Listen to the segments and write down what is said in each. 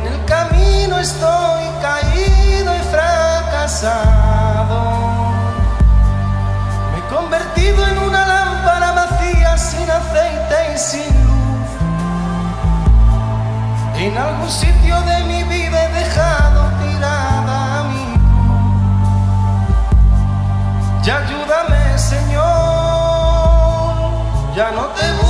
En el camino estoy caído y fracasado. Me he convertido en una lámpara vacía sin aceite y sin luz. En algún sitio de mi vida he dejado tirada a mí. Y ayúdame, Señor. Ya no te voy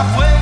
y que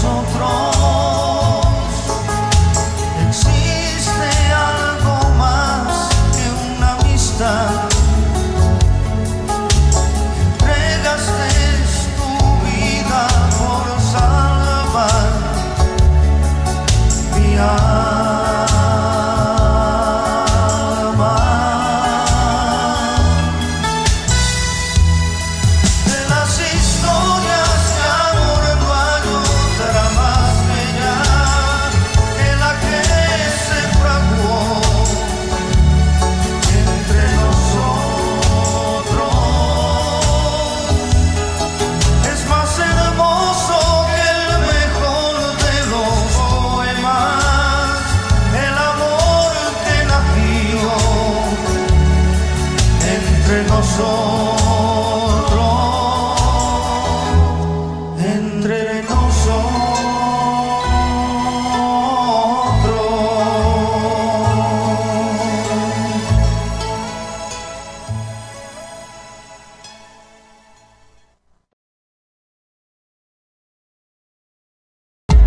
son trône.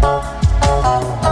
Música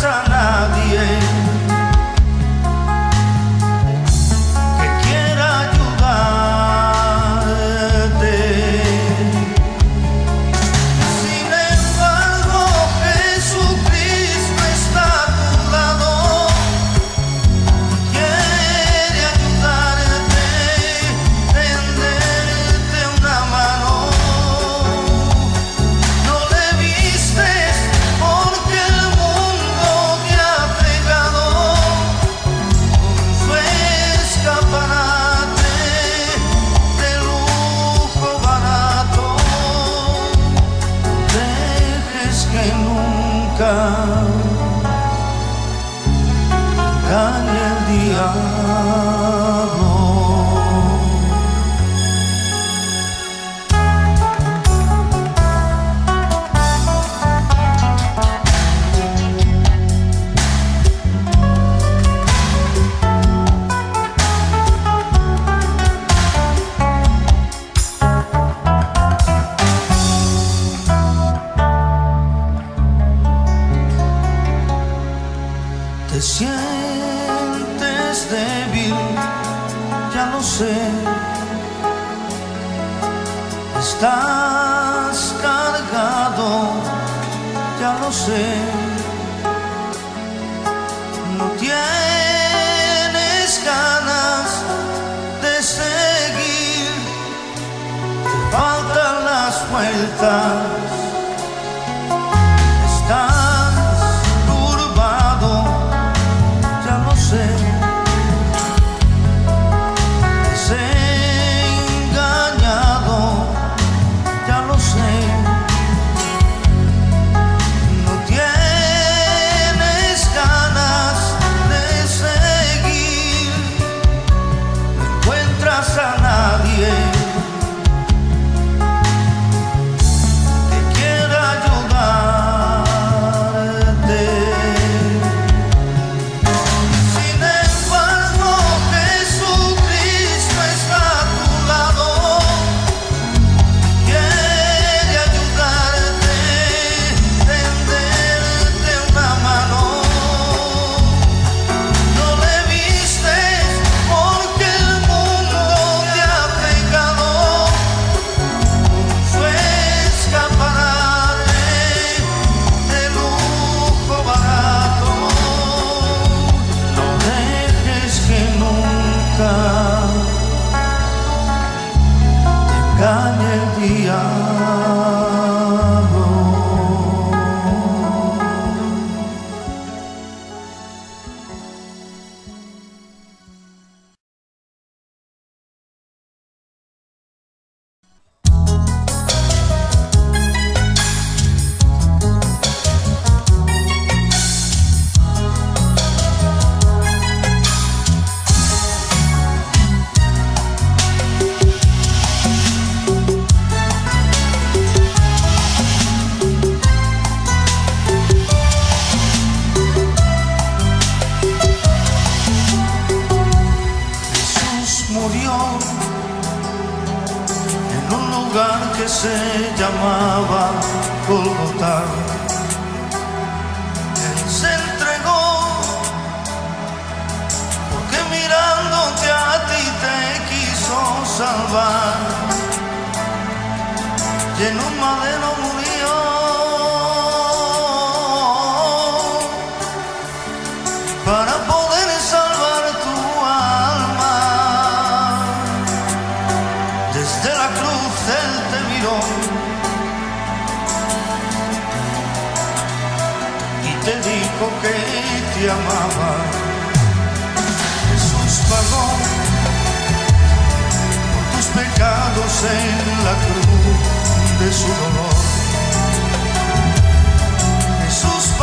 sun te sientes débil, ya lo sé. Estás cargado, ya lo sé. No tienes ganas de seguir, te faltan las vueltas. que se llamaba Golgotá. Él se entregó porque mirándote a ti te quiso salvar. Lleno madero en la cruz de su dolor. Jesús